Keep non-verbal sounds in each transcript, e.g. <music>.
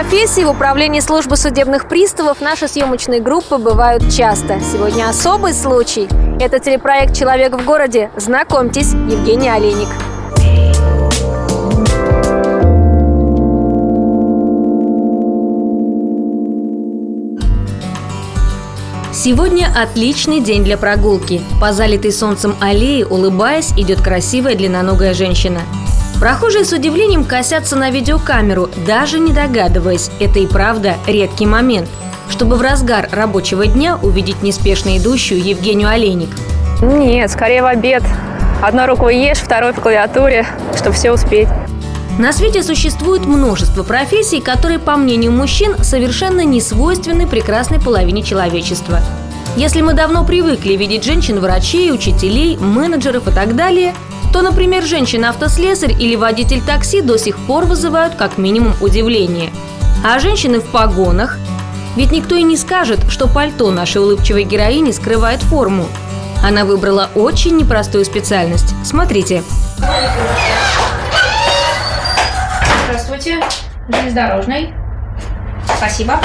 профессии в управлении службы судебных приставов наши съемочные группы бывают часто. Сегодня особый случай. Это телепроект «Человек в городе». Знакомьтесь, Евгений Олейник. Сегодня отличный день для прогулки. По залитой солнцем аллее, улыбаясь, идет красивая длинноногая женщина. Прохожие с удивлением косятся на видеокамеру, даже не догадываясь, это и правда редкий момент, чтобы в разгар рабочего дня увидеть неспешно идущую Евгению Олейник. Нет, скорее в обед. Одной рукой ешь, второй по клавиатуре, чтобы все успеть. На свете существует множество профессий, которые, по мнению мужчин, совершенно не свойственны прекрасной половине человечества. Если мы давно привыкли видеть женщин-врачей, учителей, менеджеров и так далее, то, например, женщина-автослесарь или водитель такси до сих пор вызывают как минимум удивление. А женщины в погонах? Ведь никто и не скажет, что пальто нашей улыбчивой героини скрывает форму. Она выбрала очень непростую специальность. Смотрите. Здравствуйте. Железнодорожный. Спасибо.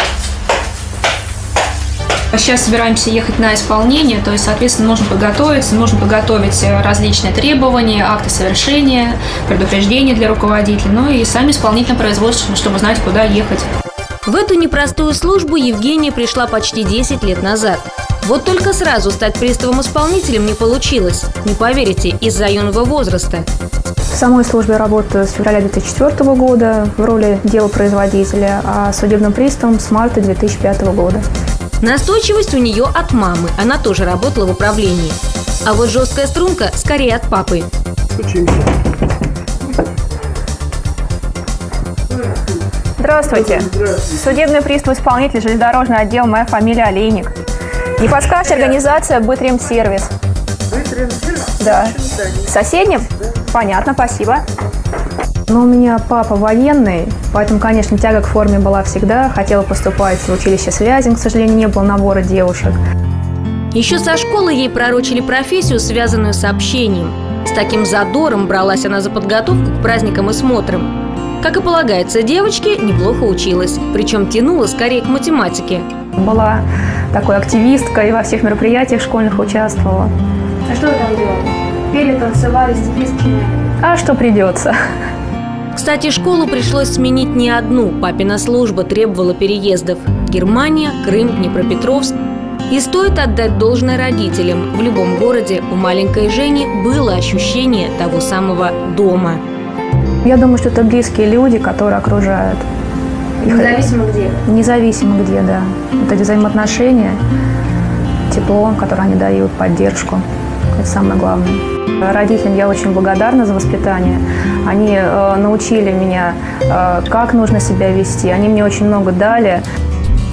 Сейчас собираемся ехать на исполнение, то есть, соответственно, нужно подготовиться, нужно подготовить э, различные требования, акты совершения, предупреждения для руководителя, ну и сами исполнительное производство, чтобы знать, куда ехать. В эту непростую службу Евгения пришла почти 10 лет назад. Вот только сразу стать приставом-исполнителем не получилось. Не поверите, из-за юного возраста. В самой службе работаю с февраля 2004 года в роли делопроизводителя, а судебным приставом с марта 2005 года. Настойчивость у нее от мамы, она тоже работала в управлении. А вот жесткая струнка скорее от папы. Здравствуйте. Судебный пристав-исполнитель, железнодорожный отдел, моя фамилия Олейник. Не подскажете, организация Бытремсервис? Бытремсервис? Да. Соседним? Понятно, спасибо. Но у меня папа военный, поэтому, конечно, тяга к форме была всегда. Хотела поступать в училище связи, к сожалению, не было набора девушек. Еще со школы ей пророчили профессию, связанную с общением. С таким задором бралась она за подготовку к праздникам и смотрам. Как и полагается девочке, неплохо училась, причем тянула скорее к математике. Была такой активисткой, во всех мероприятиях школьных участвовала. А что вы там делали? Пели, танцевали, степи А что придется? Кстати, школу пришлось сменить не одну. Папина служба требовала переездов. Германия, Крым, Днепропетровск. И стоит отдать должное родителям. В любом городе у маленькой Жени было ощущение того самого дома. Я думаю, что это близкие люди, которые окружают. Независимо где? Независимо где, да. Вот эти взаимоотношения, тепло, которое они дают, поддержку. Это самое главное. Родителям я очень благодарна за воспитание. Они э, научили меня, э, как нужно себя вести. Они мне очень много дали.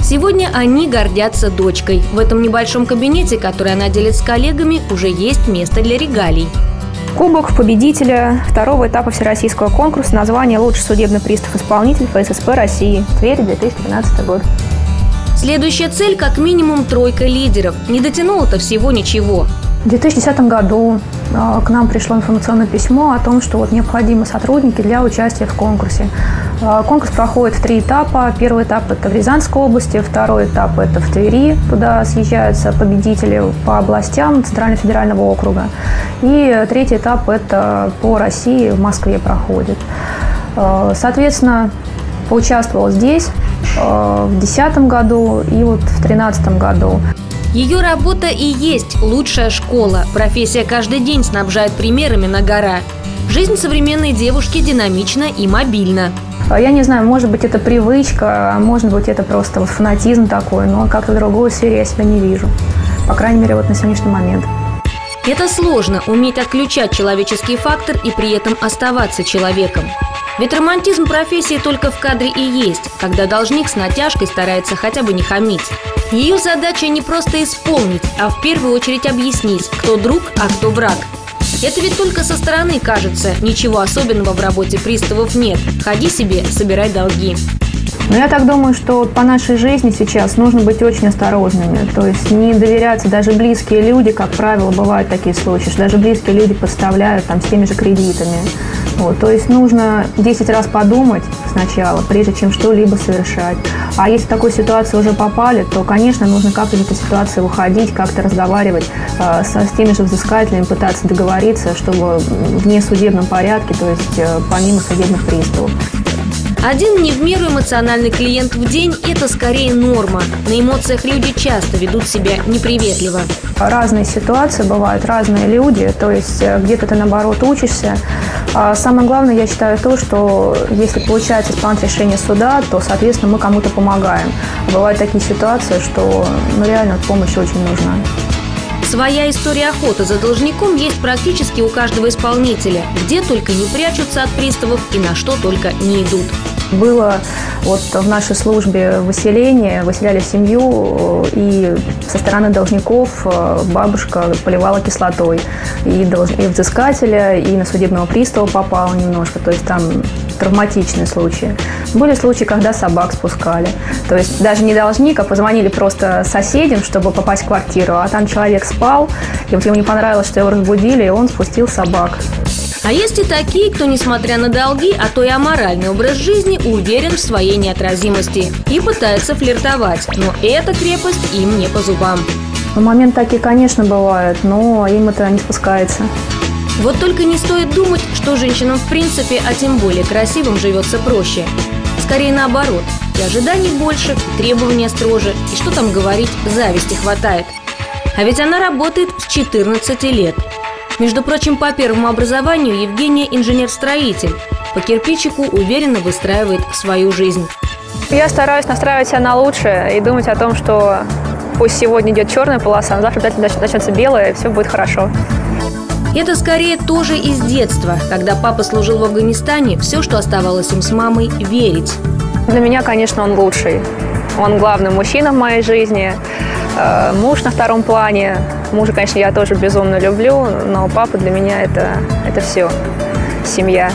Сегодня они гордятся дочкой. В этом небольшом кабинете, который она делит с коллегами, уже есть место для регалий. Кубок победителя второго этапа всероссийского конкурса название «Лучший судебный пристав-исполнитель ФССП России». Тверь, 2013 год. Следующая цель – как минимум тройка лидеров. Не дотянуло-то всего ничего. В 2010 году а, к нам пришло информационное письмо о том, что вот необходимы сотрудники для участия в конкурсе. А, конкурс проходит в три этапа. Первый этап – это в Рязанской области, второй этап – это в Твери, туда съезжаются победители по областям Центрального федерального округа. И третий этап – это по России, в Москве проходит. А, соответственно, поучаствовал здесь в 2010 году и вот в 2013 году. Ее работа и есть лучшая школа. Профессия каждый день снабжает примерами на гора. Жизнь современной девушки динамична и мобильна. А я не знаю, может быть, это привычка, а может быть, это просто вот фанатизм такой, но как-то в другой сфере я себя не вижу. По крайней мере, вот на сегодняшний момент. Это сложно – уметь отключать человеческий фактор и при этом оставаться человеком. Ведь романтизм профессии только в кадре и есть, когда должник с натяжкой старается хотя бы не хамить. Ее задача не просто исполнить, а в первую очередь объяснить, кто друг, а кто враг. Это ведь только со стороны кажется, ничего особенного в работе приставов нет. Ходи себе, собирай долги. Но я так думаю, что по нашей жизни сейчас нужно быть очень осторожными. То есть не доверяться даже близкие люди, как правило, бывают такие случаи, что даже близкие люди подставляют там с теми же кредитами. Вот, то есть нужно 10 раз подумать сначала, прежде чем что-либо совершать. А если в такую ситуацию уже попали, то, конечно, нужно как-то из этой ситуации выходить, как-то разговаривать э, со, с теми же взыскателями, пытаться договориться, чтобы в несудебном порядке, то есть э, помимо судебных приставов. Один не в меру эмоциональный клиент в день – это скорее норма. На эмоциях люди часто ведут себя неприветливо. Разные ситуации бывают, разные люди, то есть э, где-то ты наоборот учишься. А самое главное, я считаю, то, что если получается исполнять решение суда, то, соответственно, мы кому-то помогаем. Бывают такие ситуации, что ну, реально помощь очень нужна. Своя история охоты за должником есть практически у каждого исполнителя, где только не прячутся от приставов и на что только не идут. Было вот в нашей службе выселение, выселяли семью, и со стороны должников э, бабушка поливала кислотой. И, долж... и взыскателя, и на судебного пристава попала немножко, то есть там травматичные случаи. Были случаи, когда собак спускали. То есть даже не должник, а позвонили просто соседям, чтобы попасть в квартиру, а там человек спал, и вот ему не понравилось, что его разбудили, и он спустил собак. А есть и такие, кто, несмотря на долги, а то и аморальный образ жизни, уверен в своей неотразимости и пытается флиртовать. Но эта крепость им не по зубам. В момент такие, конечно, бывают, но им это не спускается. Вот только не стоит думать, что женщинам в принципе, а тем более красивым живется проще. Скорее наоборот. И ожиданий больше, и требования строже, и что там говорить, зависти хватает. А ведь она работает с 14 лет – между прочим, по первому образованию Евгения инженер-строитель. По кирпичику уверенно выстраивает свою жизнь. Я стараюсь настраивать себя на лучшее и думать о том, что пусть сегодня идет черная полоса, а завтра обязательно начнется белая, и все будет хорошо. Это скорее тоже из детства, когда папа служил в Афганистане, все, что оставалось им с мамой, верить. Для меня, конечно, он лучший. Он главный мужчина в моей жизни, муж на втором плане, Мужа, конечно, я тоже безумно люблю, но папа для меня это, это все. Семья.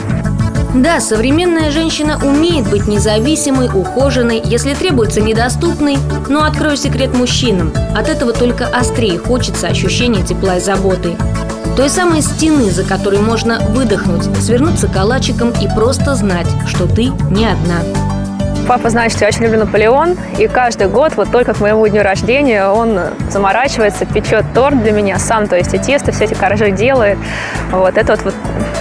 Да, современная женщина умеет быть независимой, ухоженной, если требуется недоступной, но открою секрет мужчинам. От этого только острее хочется ощущения тепла и заботы. Той самой стены, за которой можно выдохнуть, свернуться калачиком и просто знать, что ты не одна. Папа знает, что я очень люблю Наполеон, и каждый год, вот только к моему дню рождения, он заморачивается, печет торт для меня сам, то есть и тесто, все эти коржи делает. Вот это вот, вот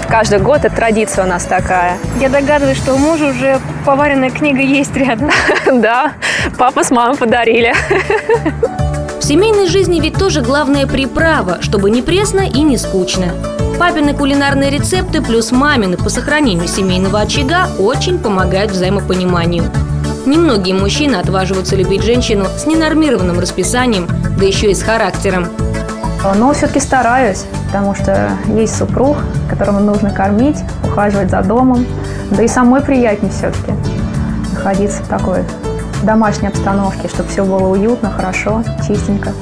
каждый год, это традиция у нас такая. Я догадываюсь, что у мужа уже поваренная книга есть рядом. <laughs> Да, папа с мамой подарили. В семейной жизни ведь тоже главная приправа, чтобы не пресно и не скучно. Папины кулинарные рецепты плюс мамины по сохранению семейного очага очень помогают взаимопониманию. Немногие мужчины отваживаются любить женщину с ненормированным расписанием, да еще и с характером. Но все-таки стараюсь, потому что есть супруг, которому нужно кормить, ухаживать за домом. Да и самой приятнее все-таки находиться в такой домашней обстановке, чтобы все было уютно, хорошо, чистенько.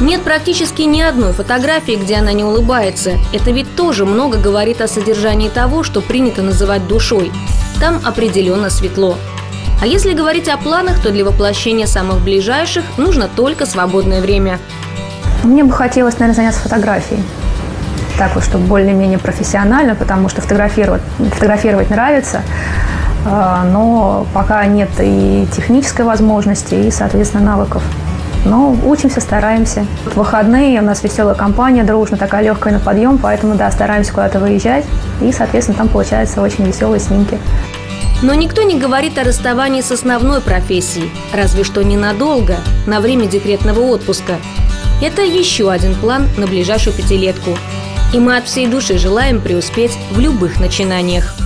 Нет практически ни одной фотографии, где она не улыбается. Это ведь тоже много говорит о содержании того, что принято называть душой. Там определенно светло. А если говорить о планах, то для воплощения самых ближайших нужно только свободное время. Мне бы хотелось, наверное, заняться фотографией. Так вот, чтобы более-менее профессионально, потому что фотографировать, фотографировать нравится, а, но пока нет и технической возможности, и, соответственно, навыков. Но учимся, стараемся. В выходные у нас веселая компания, дружно, такая легкая на подъем, поэтому, да, стараемся куда-то выезжать. И, соответственно, там получаются очень веселые снимки. Но никто не говорит о расставании с основной профессией, разве что ненадолго, на время декретного отпуска. Это еще один план на ближайшую пятилетку. И мы от всей души желаем преуспеть в любых начинаниях.